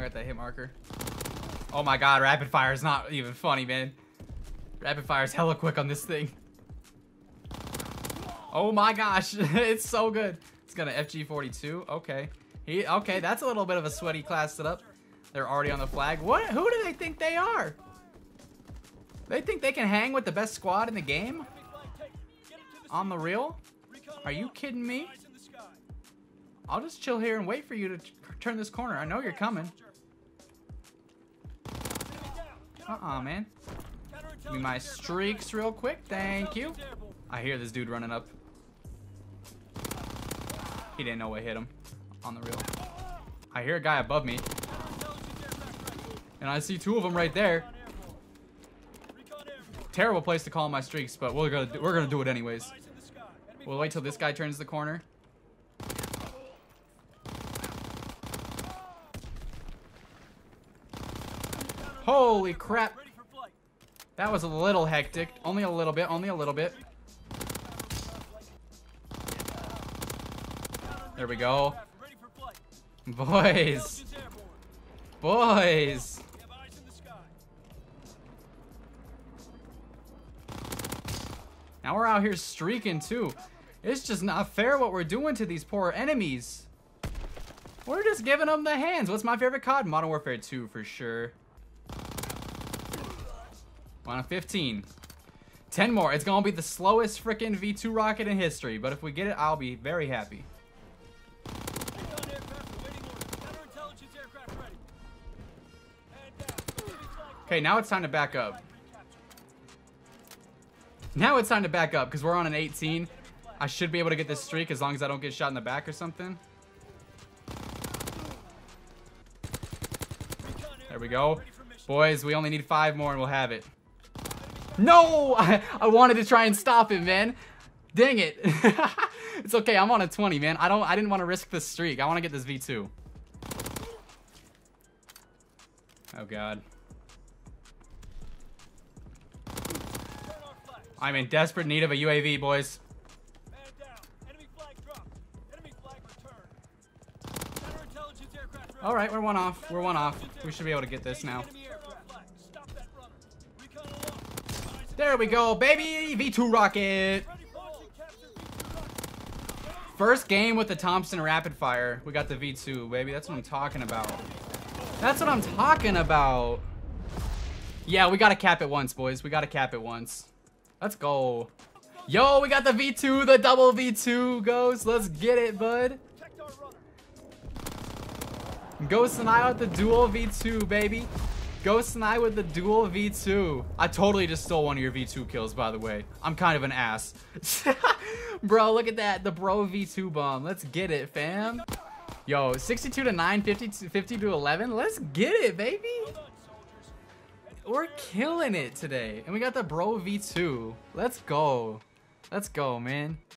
I got that hit marker. Oh my god, rapid fire is not even funny, man. Rapid fire is hella quick on this thing. Oh my gosh, it's so good. It's an FG42. Okay. He, okay, that's a little bit of a sweaty class setup. They're already on the flag. What? Who do they think they are? They think they can hang with the best squad in the game? On the real? Are you kidding me? I'll just chill here and wait for you to turn this corner. I know you're coming. Uh-uh, man. Give me my streaks real quick. Thank you. I hear this dude running up. He didn't know what hit him on the real. I hear a guy above me. And I see two of them right there. Terrible place to call my streaks, but we're gonna do, we're gonna do it anyways. We'll wait till this guy turns the corner. Holy crap! That was a little hectic. Only a little bit. Only a little bit. There we go. Boys. Boys. Now we're out here streaking too. It's just not fair what we're doing to these poor enemies. We're just giving them the hands. What's my favorite COD? Modern Warfare 2 for sure. On a 15. 10 more. It's gonna be the slowest freaking V2 rocket in history, but if we get it, I'll be very happy. Okay, now it's time to back up. Now it's time to back up because we're on an 18. I should be able to get this streak as long as I don't get shot in the back or something. There we go. Boys, we only need five more and we'll have it. No! I, I wanted to try and stop him, man. Dang it. it's okay, I'm on a 20, man. I don't I didn't want to risk this streak. I want to get this V2. Oh god. I'm in desperate need of a UAV, boys. All right, we're one off. We're one off. We should be able to get this now. There we go, baby! V2 rocket! First game with the Thompson Rapid Fire. We got the V2, baby. That's what I'm talking about. That's what I'm talking about. Yeah, we gotta cap it once, boys. We gotta cap it once. Let's go. Yo, we got the V2, the double V2 goes. Let's get it, bud. Ghost and I with the dual V2, baby. Ghost and I with the dual V2. I totally just stole one of your V2 kills, by the way. I'm kind of an ass. bro, look at that. The bro V2 bomb. Let's get it, fam. Yo, 62 to 9, 50 to, 50 to 11. Let's get it, baby. We're killing it today. And we got the bro V2. Let's go. Let's go, man.